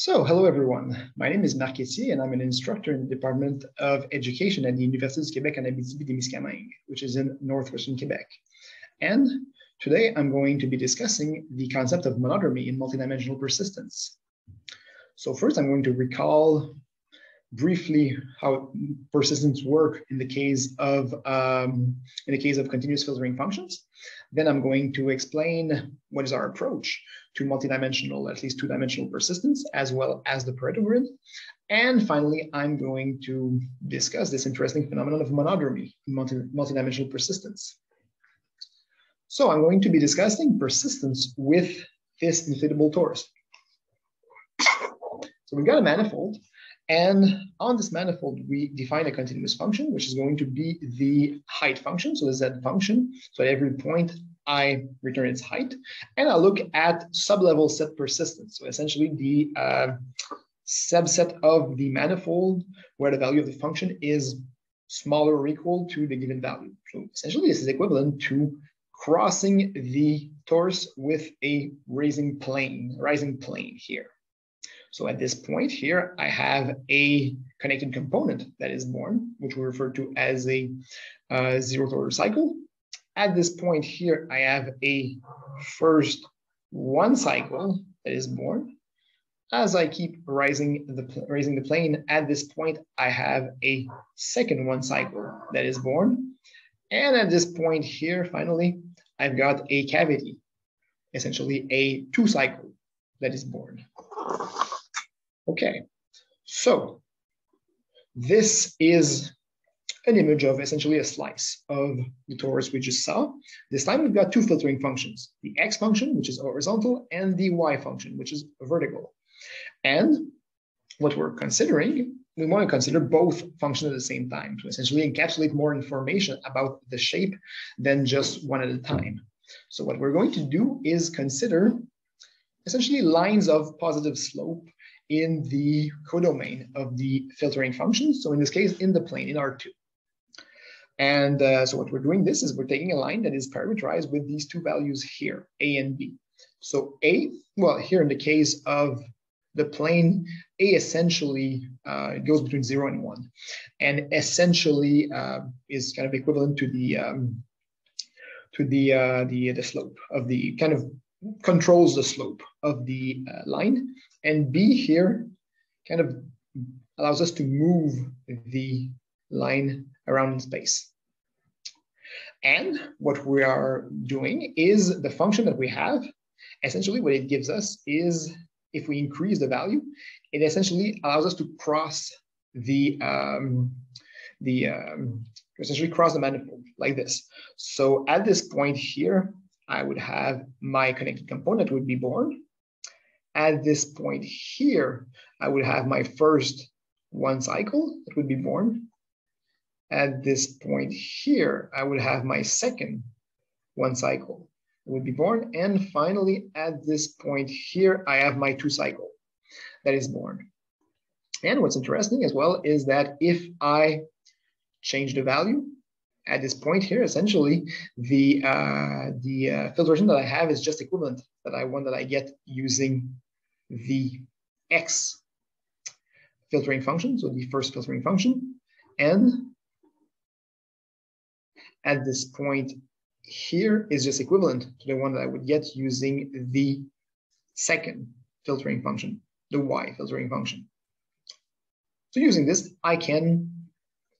So, hello everyone. My name is Marc Ethier and I'm an instructor in the Department of Education at the Université du Québec en Abitibi-Témiscamingue, which is in northwestern Quebec. And today I'm going to be discussing the concept of monodromy in multidimensional persistence. So first I'm going to recall briefly how persistence work in the case of um, in the case of continuous filtering functions. Then I'm going to explain what is our approach to multidimensional, at least two-dimensional persistence, as well as the Pareto grid. And finally, I'm going to discuss this interesting phenomenon of monodromy in multi multidimensional persistence. So I'm going to be discussing persistence with this inflatable torus. So we've got a manifold and on this manifold, we define a continuous function, which is going to be the height function. So the z function. So at every point, I return its height. And I look at sublevel set persistence. So essentially the uh, subset of the manifold where the value of the function is smaller or equal to the given value. So essentially this is equivalent to crossing the torus with a rising plane, rising plane here. So at this point here, I have a connected component that is born, which we refer to as a uh, zeroth order cycle. At this point here, I have a first one cycle that is born. As I keep rising the, raising the plane, at this point, I have a second one cycle that is born. And at this point here, finally, I've got a cavity, essentially a two cycle that is born. Okay, so this is an image of essentially a slice of the torus we just saw. This time we've got two filtering functions, the x function, which is horizontal, and the y function, which is vertical. And what we're considering, we want to consider both functions at the same time to essentially encapsulate more information about the shape than just one at a time. So what we're going to do is consider essentially lines of positive slope in the codomain of the filtering function. So in this case, in the plane, in R2. And uh, so what we're doing this is we're taking a line that is parameterized with these two values here, A and B. So A, well, here in the case of the plane, A essentially uh, goes between zero and one, and essentially uh, is kind of equivalent to the um, to the uh, the the slope of the kind of controls the slope of the uh, line. And B here kind of allows us to move the line around in space. And what we are doing is the function that we have, essentially what it gives us is if we increase the value, it essentially allows us to cross the, um, the um, essentially cross the manifold like this. So at this point here, I would have my connected component would be born. At this point here, I would have my first one cycle that would be born. At this point here, I would have my second one cycle that would be born. And finally, at this point here, I have my two cycle that is born. And what's interesting as well is that if I change the value, at this point here, essentially, the uh, the uh, filtration that I have is just equivalent that I one that I get using the x filtering function, so the first filtering function, and at this point here is just equivalent to the one that I would get using the second filtering function, the y filtering function. So using this, I can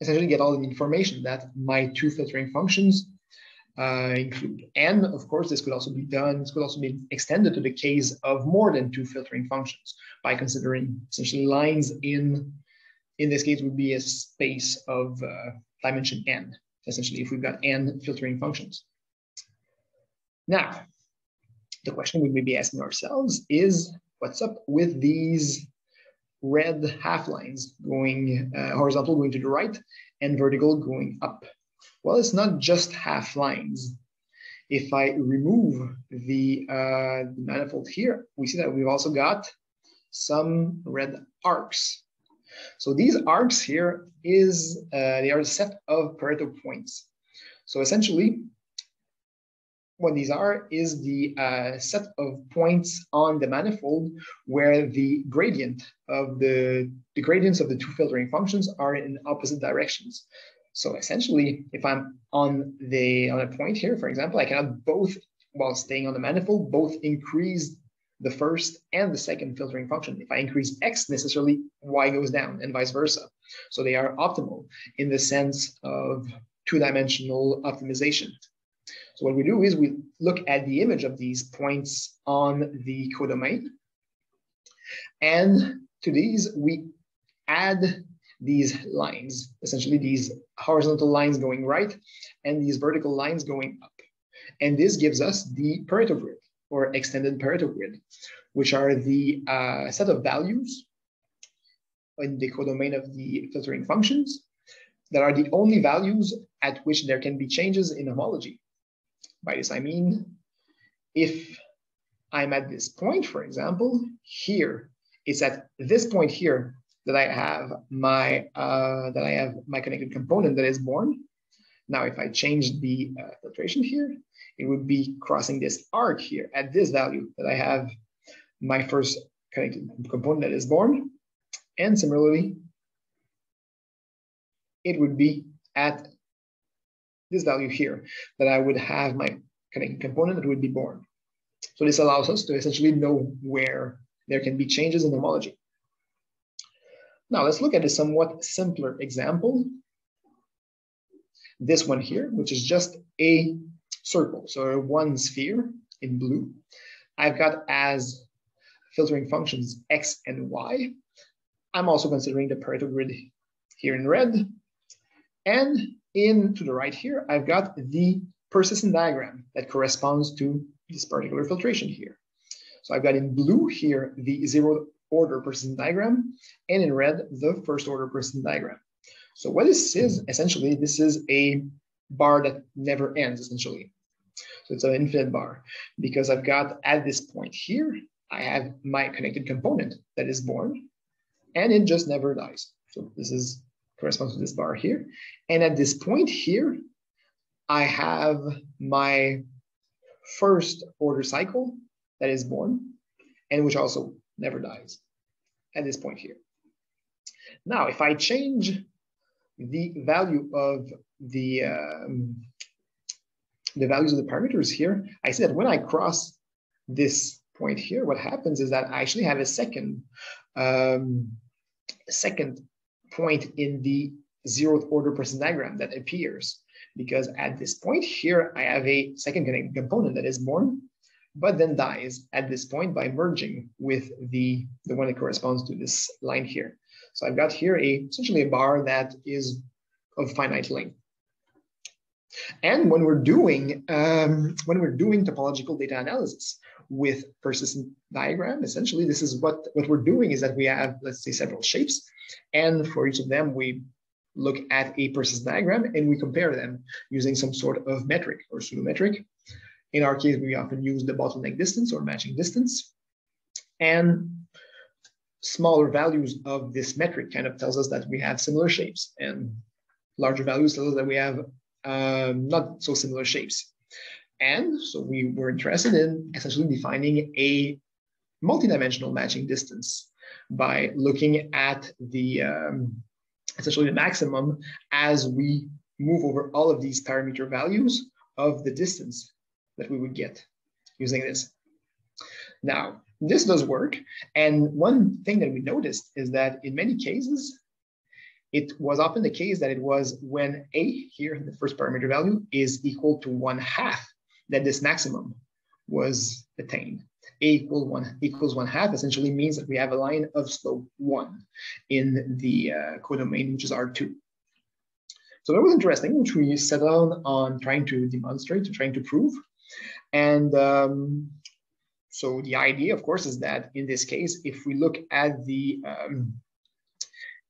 essentially get all the information that my two filtering functions uh, include. And of course, this could also be done, this could also be extended to the case of more than two filtering functions by considering essentially lines in, in this case would be a space of uh, dimension n, essentially if we've got n filtering functions. Now, the question we may be asking ourselves is what's up with these red half lines going uh, horizontal going to the right and vertical going up. Well, it's not just half lines. If I remove the, uh, the manifold here, we see that we've also got some red arcs. So these arcs here is, uh, they are a set of Pareto points. So essentially, what these are is the uh, set of points on the manifold where the gradient of the, the gradients of the two filtering functions are in opposite directions. So essentially, if I'm on the on a point here, for example, I cannot both, while staying on the manifold, both increase the first and the second filtering function. If I increase x, necessarily y goes down and vice versa. So they are optimal in the sense of two-dimensional optimization. So what we do is we look at the image of these points on the codomain. And to these, we add these lines, essentially these horizontal lines going right and these vertical lines going up. And this gives us the Pareto grid or extended Pareto grid, which are the uh, set of values in the codomain of the filtering functions that are the only values at which there can be changes in homology. By this I mean, if I'm at this point, for example, here, it's at this point here that I have my uh, that I have my connected component that is born. Now, if I change the uh, filtration here, it would be crossing this arc here at this value that I have my first connected component that is born. And similarly, it would be at this value here that I would have my connected component that would be born. So this allows us to essentially know where there can be changes in homology. Now let's look at a somewhat simpler example. This one here, which is just a circle, so one sphere in blue. I've got as filtering functions x and y. I'm also considering the Pareto grid here in red. And in to the right here, I've got the persistent diagram that corresponds to this particular filtration here. So I've got in blue here the zero order persistent diagram, and in red, the first order persistent diagram. So what this is, essentially, this is a bar that never ends, essentially. So it's an infinite bar because I've got at this point here, I have my connected component that is born and it just never dies. So this is corresponds to this bar here. And at this point here, I have my first order cycle that is born and which also never dies at this point here. Now, if I change the value of the um, the values of the parameters here, I see that when I cross this point here, what happens is that I actually have a second um, second point in the zeroth order persistent diagram that appears because at this point here, I have a second component that is born, but then dies at this point by merging with the, the one that corresponds to this line here. So I've got here a essentially a bar that is of finite length. And when we're doing um, when we're doing topological data analysis with persistent diagram, essentially this is what what we're doing is that we have let's say several shapes, and for each of them we look at a persistent diagram and we compare them using some sort of metric or pseudometric. In our case, we often use the bottleneck distance or matching distance. And smaller values of this metric kind of tells us that we have similar shapes and larger values tell us that we have um, not so similar shapes. And so we were interested in essentially defining a multidimensional matching distance by looking at the um, essentially the maximum as we move over all of these parameter values of the distance that we would get using this. Now, this does work. And one thing that we noticed is that in many cases, it was often the case that it was when A here, the first parameter value, is equal to one half, that this maximum was attained. A equal one equals one half essentially means that we have a line of slope one in the uh, codomain, which is R2. So that was interesting, which we settled on trying to demonstrate, trying to prove. And um, so the idea, of course, is that in this case, if we look at the um,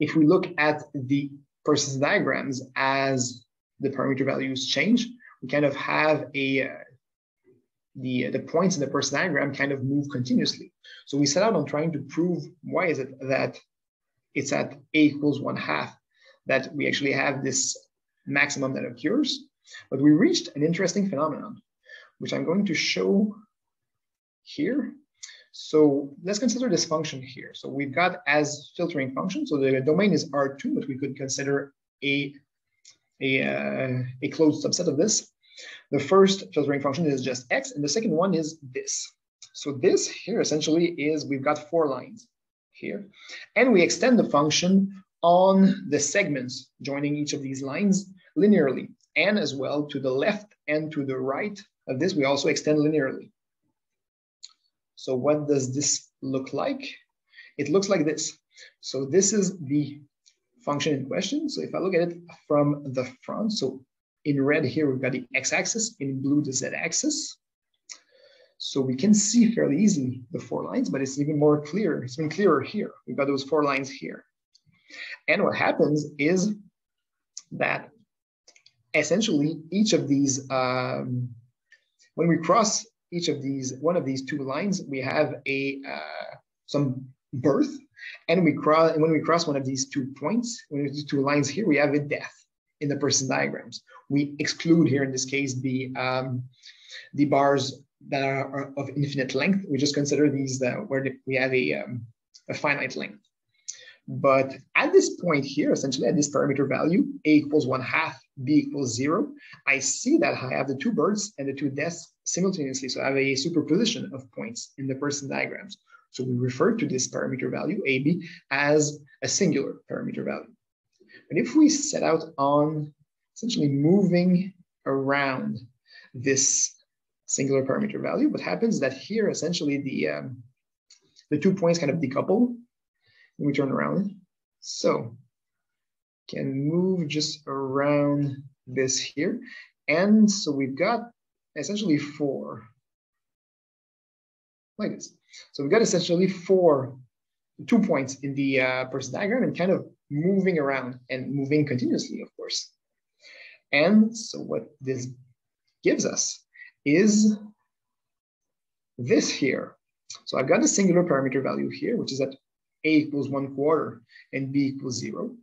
if we look at the persistent diagrams as the parameter values change, we kind of have a uh, the the points in the persistent diagram kind of move continuously. So we set out on trying to prove why is it that it's at a equals one half that we actually have this maximum that occurs. But we reached an interesting phenomenon, which I'm going to show here. So let's consider this function here. So we've got as filtering function. So the domain is R2, but we could consider a, a, uh, a closed subset of this. The first filtering function is just X, and the second one is this. So this here essentially is we've got four lines here, and we extend the function on the segments joining each of these lines linearly, and as well to the left and to the right of this, we also extend linearly. So what does this look like? It looks like this. So this is the function in question. So if I look at it from the front, so in red here, we've got the x-axis, in blue, the z-axis. So we can see fairly easily the four lines, but it's even more clear. It's even clearer here. We've got those four lines here. And what happens is that essentially each of these, um, when we cross each of these, one of these two lines, we have a uh, some birth, and we cross. When we cross one of these two points, of these two lines here, we have a death in the persistent diagrams. We exclude here in this case the um, the bars that are of infinite length. We just consider these uh, where we have a, um, a finite length. But at this point here, essentially at this parameter value, a equals one half, b equals zero, I see that I have the two birds and the two deaths simultaneously. So I have a superposition of points in the person diagrams. So we refer to this parameter value, ab, as a singular parameter value. But if we set out on essentially moving around this singular parameter value. What happens is that here, essentially, the, um, the two points kind of decouple when we turn around. So can move just around this here. And so we've got essentially four, like this. So we've got essentially four, two points in the uh, persistent diagram and kind of moving around and moving continuously, of course. And so what this gives us is this here. So I've got a singular parameter value here, which is at a equals one quarter and b equals zero.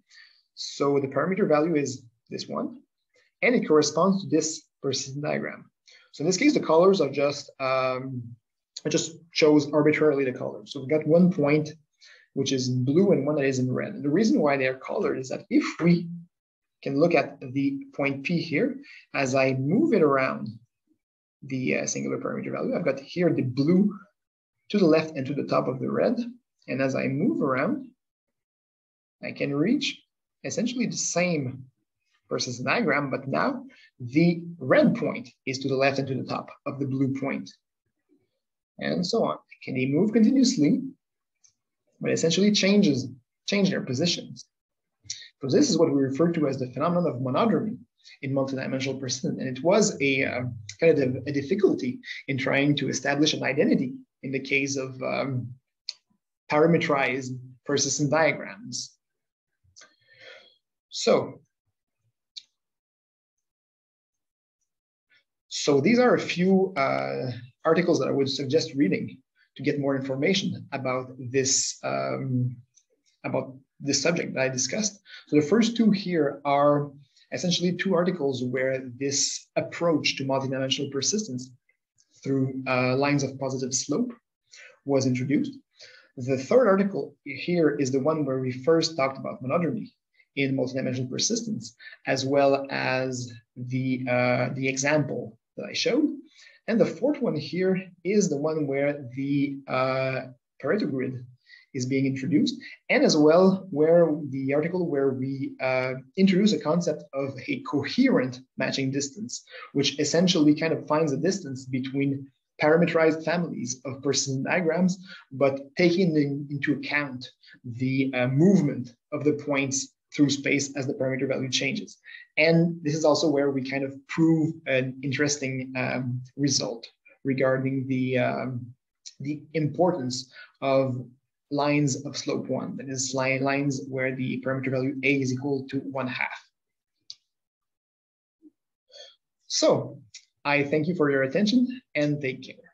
So the parameter value is this one, and it corresponds to this persistent diagram. So in this case, the colors are just, um, it just chose arbitrarily the colors. So we've got one point, which is in blue and one that is in red. And the reason why they are colored is that if we can look at the point P here, as I move it around the uh, singular parameter value. I've got here the blue to the left and to the top of the red. And as I move around, I can reach essentially the same persistent diagram, but now the red point is to the left and to the top of the blue point, and so on. Can they move continuously? But essentially changes change their positions. So this is what we refer to as the phenomenon of monodromy in multidimensional persistence. And it was a uh, kind of a difficulty in trying to establish an identity in the case of um, parametrized persistent diagrams. So, so these are a few uh, articles that I would suggest reading to get more information about this um, about this subject that I discussed. So the first two here are essentially two articles where this approach to multidimensional persistence through uh, lines of positive slope was introduced. The third article here is the one where we first talked about monodromy in multidimensional persistence, as well as the, uh, the example that I showed. And the fourth one here is the one where the uh, Pareto grid is being introduced, and as well where the article where we uh, introduce a concept of a coherent matching distance, which essentially kind of finds a distance between parameterized families of persistent diagrams, but taking in, into account the uh, movement of the points through space as the parameter value changes. And this is also where we kind of prove an interesting um, result regarding the, um, the importance of lines of slope one, that is lines where the parameter value a is equal to one half. So I thank you for your attention and take care.